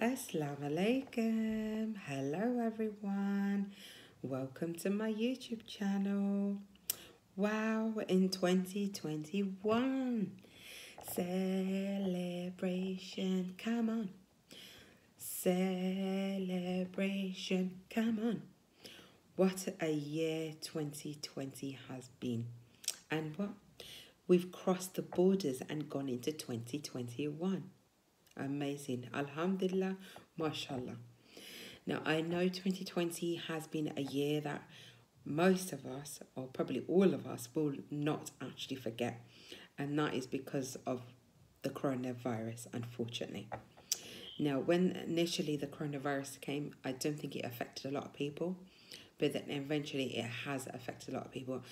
Assalamu alaikum. Hello, everyone. Welcome to my YouTube channel. Wow, in 2021. Celebration, come on. Celebration, come on. What a year 2020 has been. And what? We've crossed the borders and gone into 2021. Amazing. Alhamdulillah, mashallah. Now, I know 2020 has been a year that most of us, or probably all of us, will not actually forget. And that is because of the coronavirus, unfortunately. Now, when initially the coronavirus came, I don't think it affected a lot of people, but then eventually it has affected a lot of people.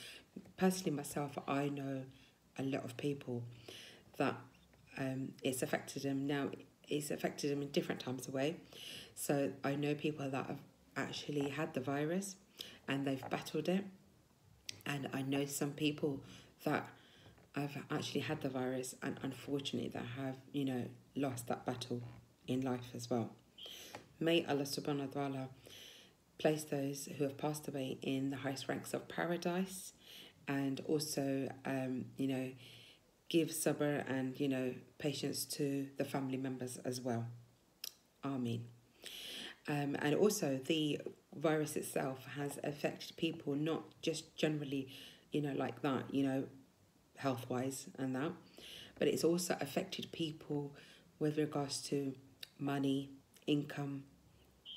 Personally, myself, I know a lot of people that um, it's affected them now. It's affected them in different times away. So I know people that have actually had the virus and they've battled it, and I know some people that have actually had the virus and unfortunately that have you know lost that battle in life as well. May Allah subhanahu wa ta'ala place those who have passed away in the highest ranks of paradise and also um, you know give sabr and you know patience to the family members as well Amen. Um, and also the virus itself has affected people not just generally you know like that you know health wise and that but it's also affected people with regards to money income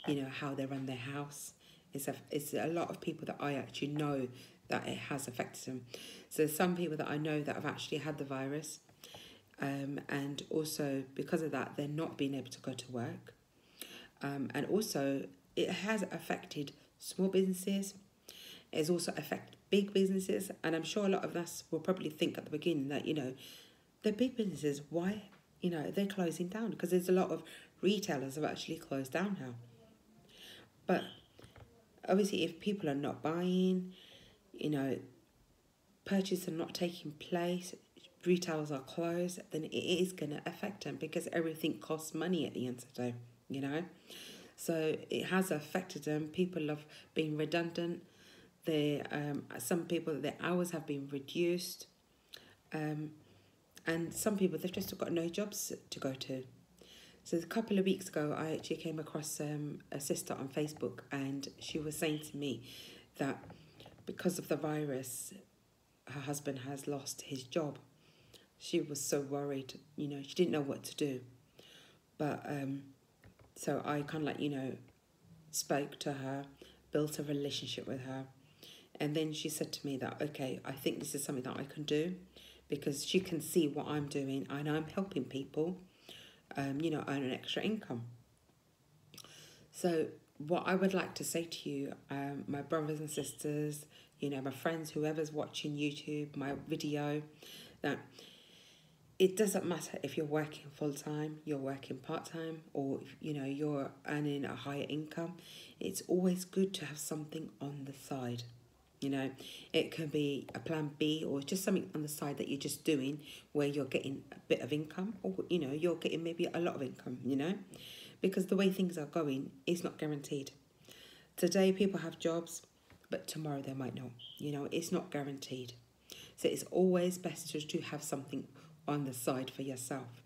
you know how they run their house it's a, it's a lot of people that i actually know that it has affected them. So some people that I know that have actually had the virus, um, and also because of that, they're not being able to go to work, um, and also it has affected small businesses. It's also affected big businesses, and I'm sure a lot of us will probably think at the beginning that you know, the big businesses why you know they're closing down because there's a lot of retailers have actually closed down now. But obviously, if people are not buying, you know, purchases are not taking place, retailers are closed, then it is going to affect them because everything costs money at the end of the day, you know. So it has affected them. People have been redundant. They, um, some people, their hours have been reduced. Um, and some people, they've just got no jobs to go to. So a couple of weeks ago, I actually came across um, a sister on Facebook and she was saying to me that because of the virus, her husband has lost his job. She was so worried, you know, she didn't know what to do. But um, so I kind of like, you know, spoke to her, built a relationship with her. And then she said to me that, okay, I think this is something that I can do because she can see what I'm doing and I'm helping people, um, you know, earn an extra income. So what I would like to say to you, um, my brothers and sisters, you know, my friends, whoever's watching YouTube, my video, that it doesn't matter if you're working full time, you're working part time, or you know you're earning a higher income. It's always good to have something on the side. You know, it can be a plan B or just something on the side that you're just doing where you're getting a bit of income, or you know, you're getting maybe a lot of income. You know, because the way things are going, it's not guaranteed. Today, people have jobs, but tomorrow they might not. You know, it's not guaranteed. So it's always best to, to have something on the side for yourself.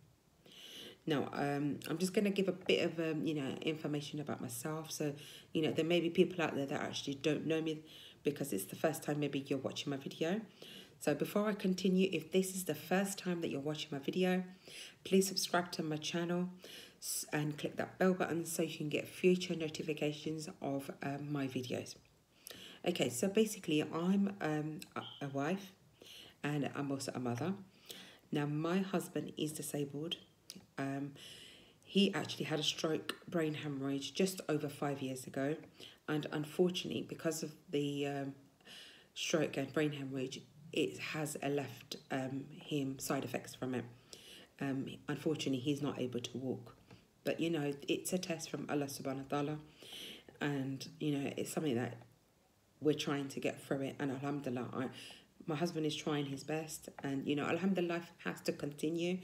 Now, um, I'm just going to give a bit of um, you know information about myself. So, you know, there may be people out there that actually don't know me because it's the first time maybe you're watching my video. So before I continue, if this is the first time that you're watching my video, please subscribe to my channel and click that bell button so you can get future notifications of um, my videos. Okay, so basically I'm um, a wife and I'm also a mother. Now my husband is disabled. Um, he actually had a stroke brain hemorrhage just over five years ago and unfortunately because of the um, stroke and brain hemorrhage it has a left um, him side effects from it. Um, unfortunately, he's not able to walk. But you know, it's a test from Allah subhanahu wa ta'ala. And you know, it's something that we're trying to get through it. And Alhamdulillah, I, my husband is trying his best. And you know, Alhamdulillah, life has to continue.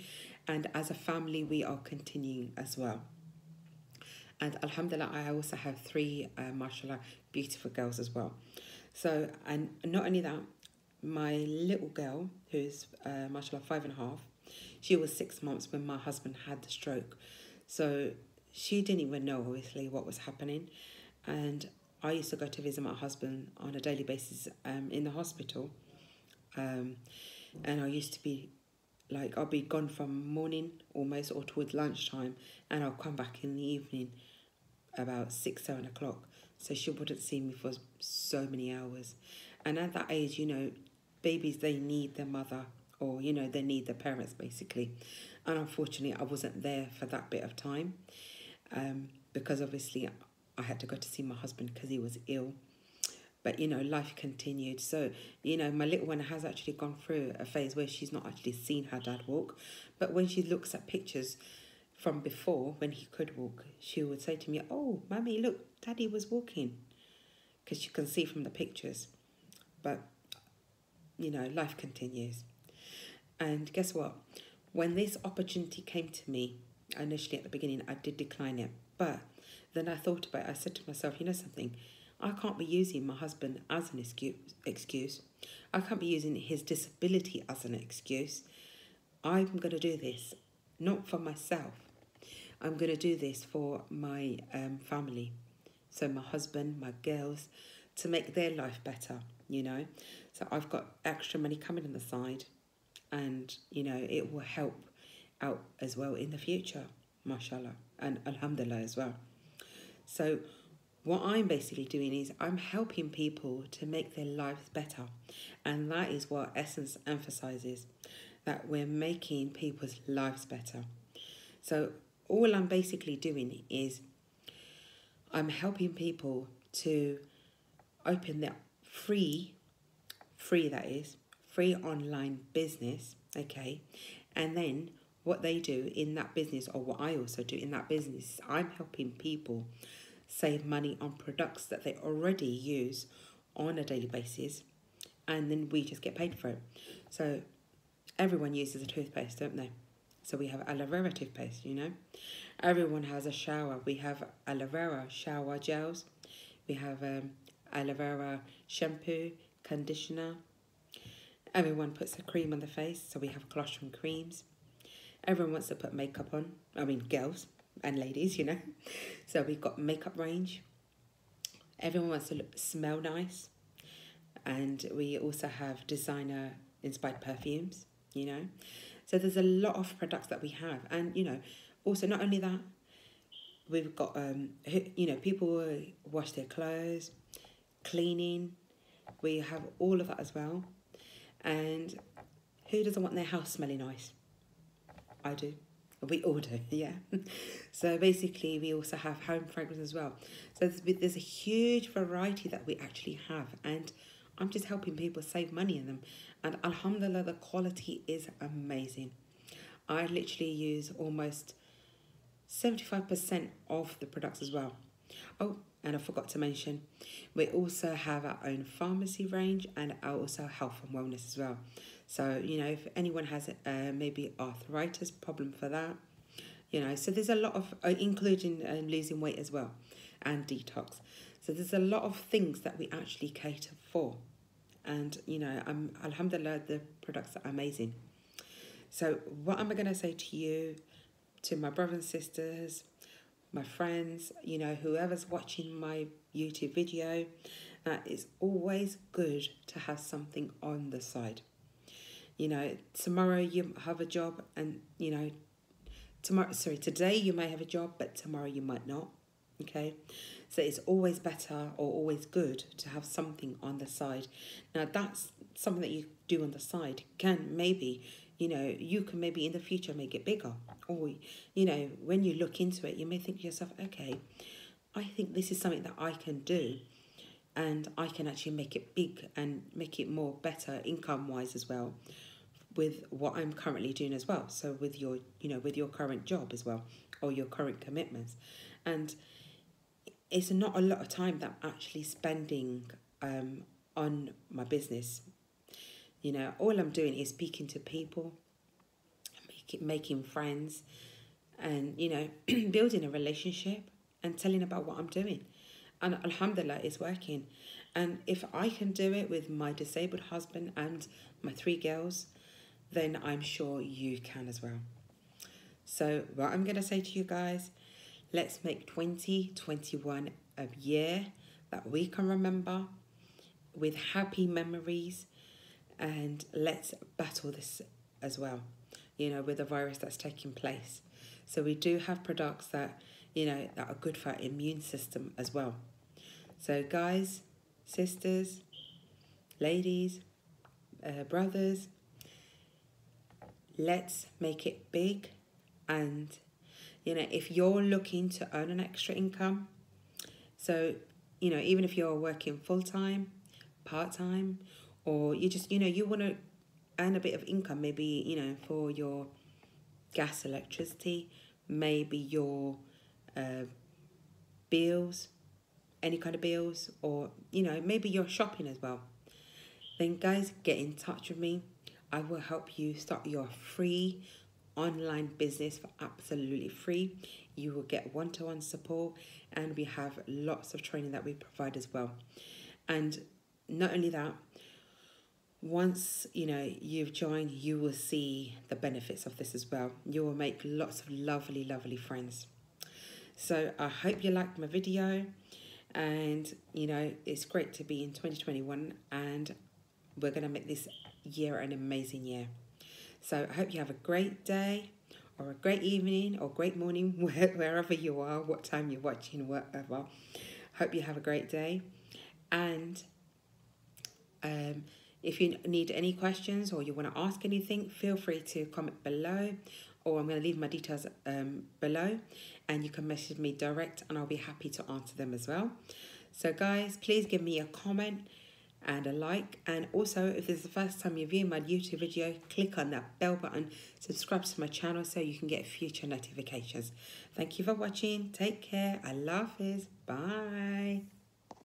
And as a family, we are continuing as well. And Alhamdulillah, I also have three, uh, mashallah, beautiful girls as well. So, and not only that, my little girl, who's uh, mashallah five and a half, she was six months when my husband had the stroke. So she didn't even know, obviously, what was happening. And I used to go to visit my husband on a daily basis um, in the hospital. Um, and I used to be like, I'll be gone from morning almost or towards lunchtime, and I'll come back in the evening about six, seven o'clock. So she wouldn't see me for so many hours. And at that age, you know, babies, they need their mother or, you know, they need their parents basically. And unfortunately, I wasn't there for that bit of time um, because obviously I had to go to see my husband because he was ill. But you know, life continued. So, you know, my little one has actually gone through a phase where she's not actually seen her dad walk. But when she looks at pictures from before when he could walk, she would say to me, Oh, mommy, look, daddy was walking. Because you can see from the pictures. But, you know, life continues. And guess what? When this opportunity came to me, initially at the beginning, I did decline it. But then I thought about it. I said to myself, you know something? I can't be using my husband as an excuse. I can't be using his disability as an excuse. I'm going to do this not for myself. I'm going to do this for my um, family. So, my husband, my girls, to make their life better, you know. So, I've got extra money coming on the side, and, you know, it will help out as well in the future, mashallah, and alhamdulillah as well. So, what I'm basically doing is I'm helping people to make their lives better. And that is what Essens emphasizes that we're making people's lives better. So, all I'm basically doing is I'm helping people to open their free, free that is, free online business, okay? And then what they do in that business, or what I also do in that business, I'm helping people save money on products that they already use on a daily basis and then we just get paid for it. So everyone uses a toothpaste, don't they? So we have aloe vera toothpaste, you know. Everyone has a shower. We have aloe vera shower gels. We have um, aloe vera shampoo, conditioner. Everyone puts a cream on the face, so we have colostrum creams. Everyone wants to put makeup on. I mean, girls and ladies, you know. So we've got makeup range. Everyone wants to look, smell nice. And we also have designer inspired perfumes, you know. So there's a lot of products that we have. And, you know, also not only that, we've got, um, you know, people wash their clothes, cleaning. We have all of that as well. And who doesn't want their house smelling nice? I do. We all do, yeah. so basically, we also have home fragrance as well. So there's, there's a huge variety that we actually have, and I'm just helping people save money in them. And Alhamdulillah, the quality is amazing. I literally use almost 75% of the products as well. Oh, and I forgot to mention, we also have our own pharmacy range and also health and wellness as well. So, you know, if anyone has uh, maybe arthritis problem for that, you know, so there's a lot of, uh, including uh, losing weight as well and detox. So there's a lot of things that we actually cater for. And, you know, I'm, alhamdulillah, the products are amazing. So what am I going to say to you, to my brothers and sisters, my friends, you know, whoever's watching my YouTube video, that it's always good to have something on the side. You know tomorrow you have a job and you know tomorrow sorry today you may have a job but tomorrow you might not okay? So it's always better or always good to have something on the side. Now that's something that you do on the side. Can maybe you know you can maybe in the future make it bigger or you know when you look into it you may think to yourself okay i think this is something that i can do and i can actually make it big and make it more better income wise as well with what I'm currently doing as well. So with your, you know, with your current job as well, or your current commitments, and it's not a lot of time that I'm actually spending um, on my business. You know, all I'm doing is speaking to people, making friends, and you know, building a relationship. and telling about what I'm doing. And Alhamdulillah, it's working. And if I can do it with my disabled husband and my three girls, then I'm sure you can as well. So, what I'm going to say to you guys, let's make 2021 a year that we can remember with happy memories and let's battle this as well, you know, with the virus that's taking place. So, we do have products that, you know, that are good for our immune system as well. So, guys, sisters, ladies, uh, brothers, let's make it big. And, you know, if you're looking to earn an extra income, so, you know, even if you're working full time, part time, or you just, you know, you want to earn a bit of income, maybe, you know, for your gas, electricity, maybe your uh, bills, any kind of bills, or, you know, maybe you're shopping as well. Then, guys, get in touch with me. I will help you start your free online business for absolutely free. You will get one to one support, and we have lots of training that we provide as well. And not only that, once you know you've joined, you will see the benefits of this as well. You will make lots of lovely, lovely friends. So I hope you liked my video, and you know it's great to be in 2021, and we're gonna make this year an amazing year. So I hope you have a great day or a great evening or great morning wherever you are, what time you're watching, whatever. Hope you have a great day. And um, if you need any questions or you want to ask anything, feel free to comment below or I'm going to leave my details um, below and you can message me direct and I'll be happy to answer them as well. So guys, please give me a comment and a like. And also, if this is the first time you're viewing my YouTube video, click on that bell button, subscribe to my channel so you can get future notifications. Thank you for watching. Take care. I love this. Bye.